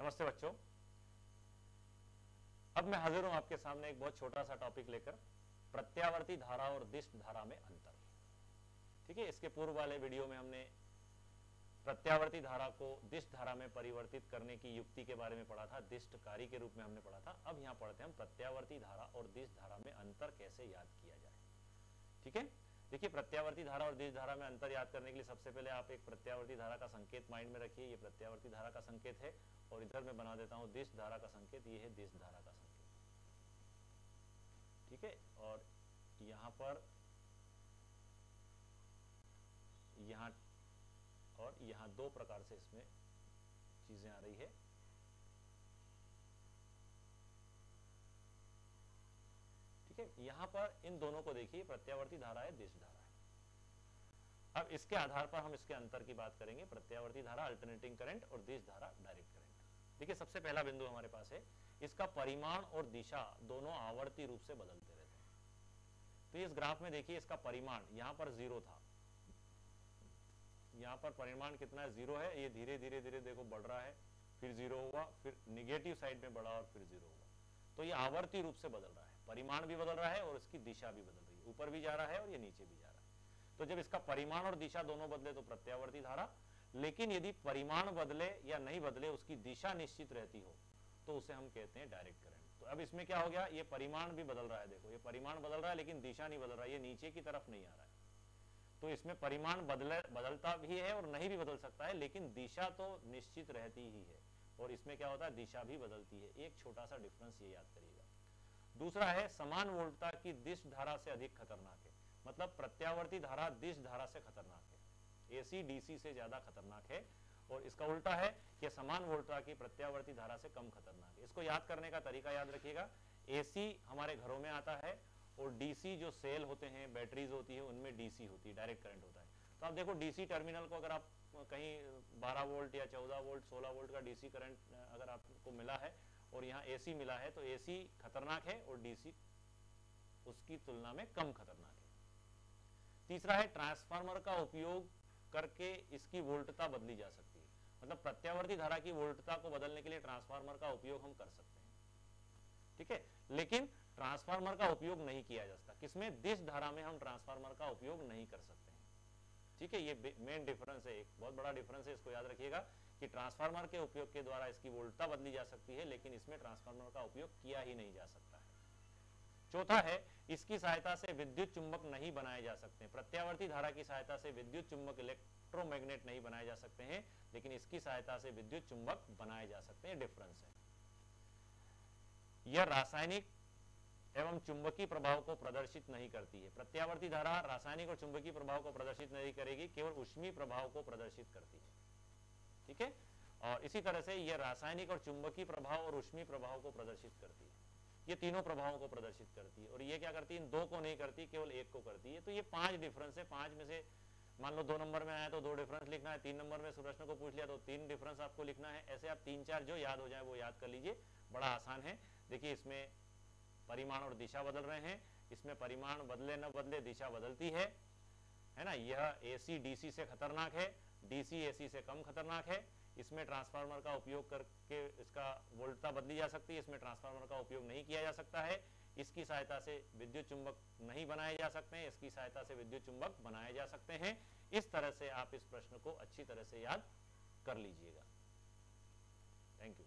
नमस्ते बच्चों। अब मैं हाजिर हूँ आपके सामने एक बहुत छोटा सा टॉपिक लेकर, प्रत्यावर्ती धारा और दिष्ट धारा में अंतर। ठीक है, इसके पूर्व वाले वीडियो में हमने प्रत्यावर्ती धारा को दिष्ट धारा में परिवर्तित करने की युक्ति के बारे में पढ़ा था दिष्ट कार्य के रूप में हमने पढ़ा था। अब यहाँ पढ़ते हैं हम प्रत्यावर्ती धारा और दिष्ट धारा में अंतर कैसे याद किया जाए। ठीक है? देखिए, प्रत्यावर्ती धारा और दिश धारा में अंतर याद करने के लिए सबसे पहले आप एक प्रत्यावर्ती धारा का संकेत माइंड में रखिए। ये प्रत्यावर्ती धारा का संकेत है। और इधर मैं बना देता हूँ दिश धारा का संकेत, ये है दिश धारा का संकेत। ठीक है? और यहाँ पर, यहाँ, और यहाँ दो प्रकार से इसमें चीज़ें आ रही है। ठीक है? यहाँ पर इन दोनों को देखिए, प्रत्यावर्ती धारा है देश धारा है। अब इसके आधार पर हम इसके अंतर की बात करेंगे। प्रत्यावर्ती धारा अल्टरनेटिंग करंट और देश धारा डायरेक्ट देखिए, सबसे पहला बिंदु हमारे पास है, इसका परिमाण और दिशा दोनों आवर्ती रूप से बदलते रहते हैं। तो इस ग्राफ में देखिए, इसका परिमाण यहाँ पर ज़ीरो था। यहाँ पर परिमाण कितना है? ज़ीरो है। ये धीरे धीरे धीरे देखो, बढ़ रहा है, फिर ज़ीरो हुआ, फिर निगेटिव साइड में बढ़ा और फिर ज़ीरो हुआ। तो ये आवर्ती रूप से बदल रहा है। परिमाण भी बदल रहा है और इसकी दिशा भी बदल रही है। ऊपर भी जा रहा है और ये नीचे भी जा रहा है। तो जब इसका परिमाण और दिशा दोनों बदले तो प्रत्यावर्ती धारा लेकिन यदि परिमाण बदले या नहीं बदले, उसकी दिशा निश्चित रहती हो तो उसे हम कहते हैं डायरेक्ट करंट तो अब इसमें क्या हो गया? ये परिमाण भी बदल रहा है, देखो, ये परिमाण बदल रहा है, लेकिन दिशा नहीं बदल रहा है, ये नीचे की तरफ़ नहीं आ रहा है। तो इसमें परिमाण बदले, बदलता भी है और नहीं भी बदल सकता है, लेकिन दिशा तो निश्चित रहती ही है, और इसमें क्या होता है? दिशा भी बदलती है। एक छोटा सा डिफरेंस ये याद करिएगा। दूसरा है, समान वोल्टता की दिश धारा से अधिक खतरनाक है। मतलब प्रत्यावर्ती धारा दिश धारा से खतरनाक है। एसी, डीसी से ज़्यादा खतरनाक है और इसका उल्टा है कि समान वोल्टता की प्रत्यावर्ती धारा से कम खतरनाक है। इसको याद करने का तरीका याद रखिएगा। एसी हमारे घरों में आता है और डीसी जो सेल होते हैं, बैटरीज होती है, उनमें डीसी होती है, डायरेक्ट करंट होता है। तो आप देखो, डीसी टर्मिनल को अगर आप कहीं 12 वोल्ट या 14 वोल्ट 16 वोल्ट का डीसी करंट अगर आपको मिला है और यहाँ एसी मिला है तो एसी खतरनाक है और डीसी उसकी तुलना में कम खतरनाक है। तीसरा है, ट्रांसफार्मर का उपयोग करके इसकी वोल्टता बदली जा सकती है। मतलब प्रत्यावर्ती धारा की वोल्टता को बदलने के लिए ट्रांसफार्मर का उपयोग हम कर सकते हैं। ठीक है? लेकिन ट्रांसफार्मर का उपयोग नहीं किया जा सकता। किसमें? दिश धारा में हम ट्रांसफार्मर का उपयोग नहीं कर सकते ठीक है? ये मेन डिफरेंस है। एक बहुत बड़ा डिफरेंस है। इसको याद रखिएगा कि ट्रांसफार्मर के उपयोग के द्वारा इसकी वोल्टता बदली जा सकती है, लेकिन इसमें ट्रांसफार्मर का उपयोग किया ही नहीं जा सकता है। चौथा है, इसकी सहायता से विद्युत चुंबक नहीं बनाए जा सकते। प्रत्यावर्ती धारा की सहायता से विद्युत चुंबक इलेक्ट्रोमैग्नेट नहीं बनाए जा सकते हैं, लेकिन इसकी सहायता से विद्युत चुंबक बनाए जा सकते हैं। डिफरेंस है। यह रासायनिक एवं चुंबकीय प्रभाव को प्रदर्शित नहीं करती है। प्रत्यावर्ती धारा रासायनिक और चुंबकीय प्रभाव को प्रदर्शित नहीं करेगी, केवल उष्मी प्रभाव को प्रदर्शित करती है। ठीक है? और इसी तरह से यह रासायनिक और चुंबकीय प्रभाव और उष्मी प्रभाव को प्रदर्शित करती है। ये तीनों प्रभावों को प्रदर्शित करती है। और ये क्या करती है? इन दो को नहीं करती, केवल एक को करती है। तो ये पाँच डिफरेंस है। पाँच में से, मान लो दो नंबर में आया तो दो डिफरेंस लिखना है। तीन नंबर में प्रश्न को पूछ लिया तो तीन डिफरेंस आपको लिखना है। ऐसे आप तीन चार जो याद हो जाए वो याद कर लीजिए। बड़ा आसान है। देखिए, इसमें परिमाण और दिशा बदल रहे हैं। इसमें परिमाण बदले न बदले दिशा बदलती है। है ना? यह एसी डीसी से खतरनाक है। डीसी एसी से कम खतरनाक है। इसमें ट्रांसफार्मर का उपयोग करके इसका वोल्टता बदली जा सकती है, इसमें ट्रांसफार्मर का उपयोग नहीं किया जा सकता है। इसकी सहायता से विद्युत चुंबक नहीं बनाए जा सकते हैं, इसकी सहायता से विद्युत चुंबक बनाए जा सकते हैं। इस तरह से आप इस प्रश्न को अच्छी तरह से याद कर लीजिएगा। Thank you